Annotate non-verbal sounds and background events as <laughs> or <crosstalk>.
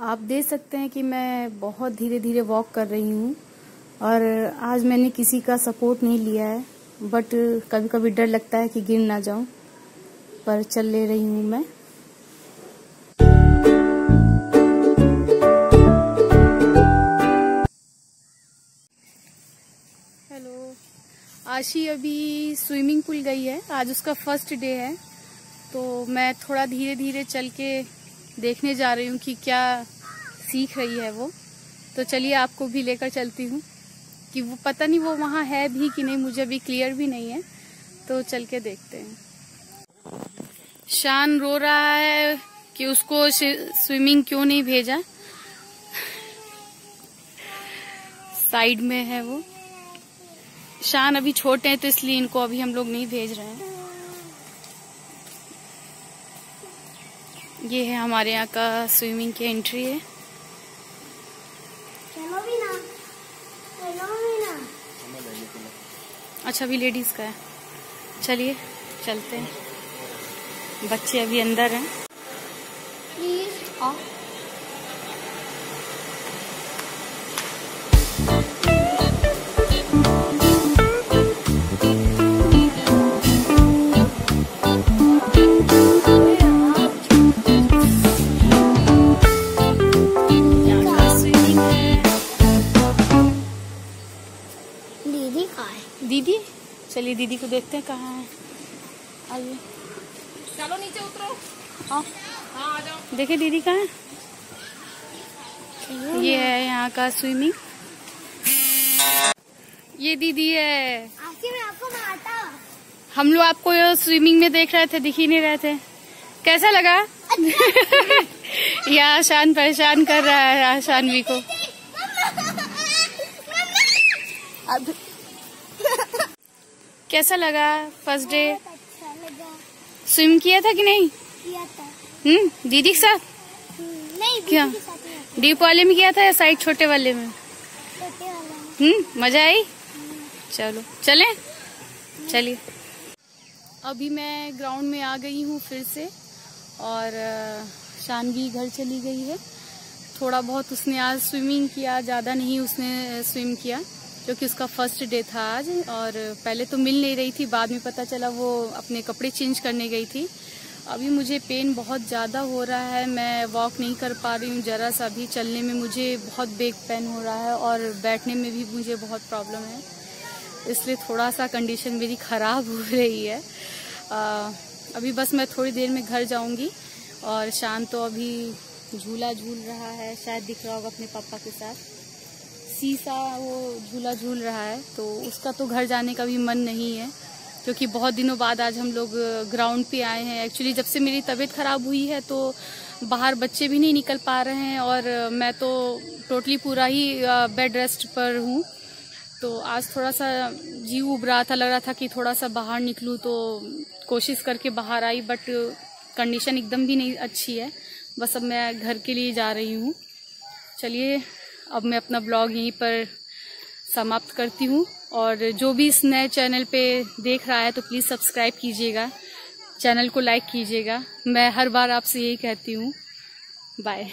आप देख सकते हैं कि मैं बहुत धीरे धीरे वॉक कर रही हूँ और आज मैंने किसी का सपोर्ट नहीं लिया है बट कभी कभी डर लगता है कि गिर ना जाऊँ, पर चल ले रही हूँ मैं। हेलो आशी अभी स्विमिंग पूल गई है, आज उसका फ़र्स्ट डे है तो मैं थोड़ा धीरे धीरे चल के देखने जा रही हूँ कि क्या सीख रही है वो। तो चलिए आपको भी लेकर चलती हूँ कि वो पता नहीं वो वहाँ है भी कि नहीं, मुझे अभी क्लियर भी नहीं है। तो चल के देखते हैं। शान रो रहा है कि उसको स्विमिंग क्यों नहीं भेजा? साइड में है वो। शान अभी छोटे हैं तो इसलिए इनको अभी हम लोग नहीं भेज रहे हैं। ये है हमारे यहाँ का स्विमिंग की एंट्री है। चलो भी ना, चलो भी ना। अच्छा अभी लेडीज़ का है। चलिए चलते हैं। बच्चे अभी अंदर हैं। प्लीज़ आओ दीदी? चलिए दीदी को देखते हैं कहाँ है। आइए। चलो नीचे उतरो। हाँ। हाँ आ जाओ। देखे दीदी कहाँ है? ये है यहाँ का स्विमिंग ये दीदी है। मैं आपको हम लोग आपको स्विमिंग में देख रहे थे दिख ही नहीं रहे थे। कैसा लगा? अच्छा। यहाँ आशान परेशान कर रहा है आशानवी को। <laughs> अब कैसा लगा फ़र्स्ट डे अच्छा लगा। स्विम किया था कि नहीं? किया था। हम्म दीदी के साथ? हम्म, नहीं क्या? डीप वाले में किया था या साइड छोटे वाले में। हम्म मज़ा आई? चलो चले? चलिए। अभी मैं ग्राउंड में आ गई हूँ फिर से और शानवी घर चली गई है। थोड़ा बहुत उसने आज स्विमिंग किया ज़्यादा नहीं उसने स्विम किया। क्योंकि उसका फ़र्स्ट डे था आज और पहले तो मिल नहीं रही थी बाद में पता चला वो अपने कपड़े चेंज करने गई थी। अभी मुझे पेन बहुत ज़्यादा हो रहा है मैं वॉक नहीं कर पा रही हूँ ज़रा सा भी चलने में मुझे बहुत बेक पेन हो रहा है और बैठने में भी मुझे बहुत प्रॉब्लम है। इसलिए थोड़ा सा कंडीशन मेरी ख़राब हो रही है। आ, अभी बस मैं थोड़ी देर में घर जाऊँगी और शाम तो अभी झूला झूल रहा है शायद दिख रहा होगा अपने पापा के साथ। सीसा वो झूला झूल रहा है तो उसका तो घर जाने का भी मन नहीं है, क्योंकि बहुत दिनों बाद आज हम लोग ग्राउंड पे आए हैं। एक्चुअली जब से मेरी तबीयत खराब हुई है तो बाहर बच्चे भी नहीं निकल पा रहे हैं, और मैं तो टोटली पूरा ही बेड रेस्ट पर हूँ। तो आज थोड़ा सा जीव उब रहा था, लग रहा था कि थोड़ा सा बाहर निकलूँ तो कोशिश करके बाहर आई बट कंडीशन एकदम भी नहीं अच्छी है। बस अब मैं घर के लिए जा रही हूँ। चलिए अब मैं अपना ब्लॉग यहीं पर समाप्त करती हूँ। और जो भी इस नए चैनल पे देख रहा है तो प्लीज़ सब्सक्राइब कीजिएगा। चैनल को लाइक कीजिएगा। मैं हर बार आपसे यही कहती हूँ। बाय